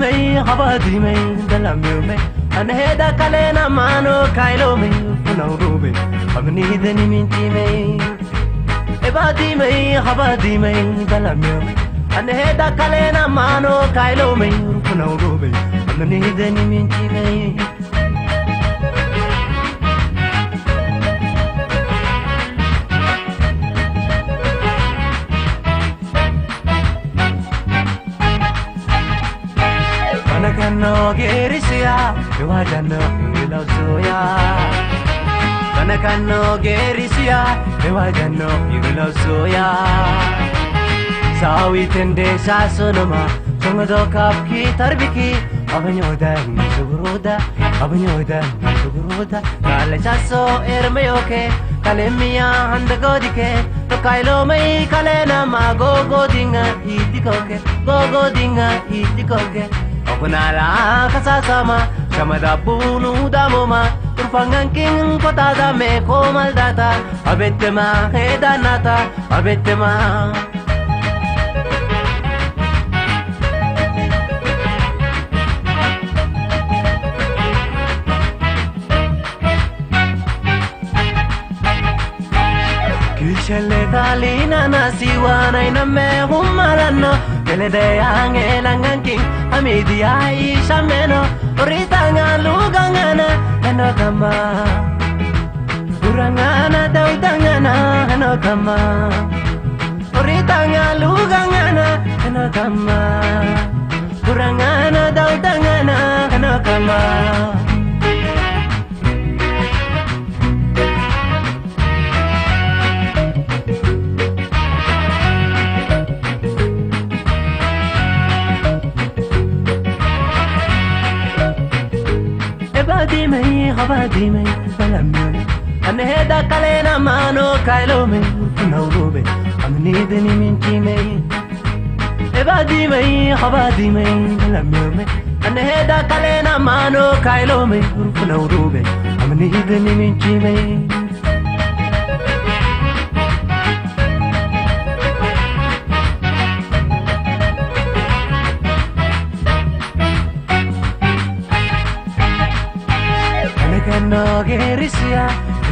dhimay habadimay dalamyome anheeda kaleena maano kayloomay funawroobe amniida nimintimay ebadimay habadimay dalamyome anheeda kaleena maano kayloomay funawroobe amniida nimintimay ಕನಕನ್ನೋಗೇರಿಸಿಯ ಯುವಜನು ಇರುಲೋಸೋಯ ಕನಕನ್ನೋಗೇರಿಸಿಯ ಯುವಜನು ಇರುಲೋಸೋಯ ዳዊትንዴ ሳሶኖማ ቶመዶ ካብኪ ተርቢኪ አብኞደ ንሱጉሮዳ አብኞደ ንሱጉሮዳ ካለቻሶ ኤርሜዮኬ kalemmiya hande godike to kaylomai kalena ma go godinga idikoke go godinga idikoke Unalaka sasama Sa madapuno damoma Turpangan king patada me komaldata Abete ma edanata Abete ma Kishale talina na siwanay na me humarano Dele de angel ang amidi aisha meno Oritanga lugangana hano kama Urangana daudangana hano kama Oritanga lugangana hano kama Urangana daudangana hano kama హాదీమై హవాదీమై బలమై అన్నేద కలేన మానో కైలోమై నవ్వుబే అమ్నీదని మించిమై ఎవాదీమై హవాదీమై బలమై అన్నేద కలేన మానో కైలోమై నవ్వుబే అమ్నీదని మించిమై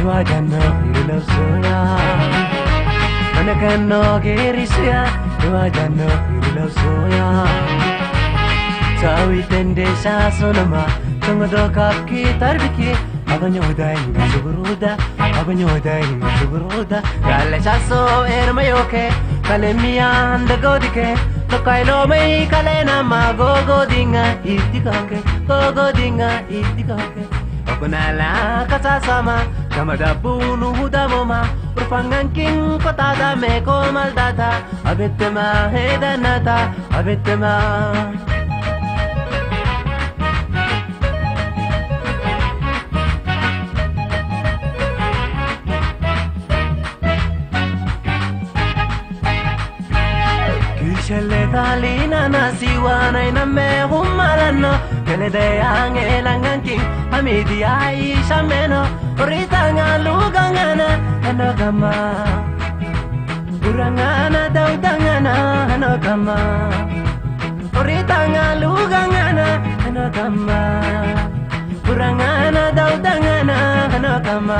ዋጋኖ ይልለብሱና መነከኖ ጌሪስያ ዋጋኖ ይልለብሱና ታዊ ደንዴሳ ሶነማ ተመዶ ካብኪ ታርብኪ አበኛ ወዳይ ሱብሩዳ አበኛ ወዳይ ሱብሩዳ ጋለቻሶ ኤርመዮኬ kalemiya handa godike lokailomei kalenama gogodinga ittikoke gogodinga ittikoke okunala kasasama Kama da bunu hudamoma Urfangan king kotada me komaldata Abitema hedanata Abitema Kishele talina nasiwana iname humarano Kelede yange langanking Amidi aisha meno lugangana hana kama Burangana daw tangana hana kama Oritanga lugangana hana kama Burangana daw tangana hana kama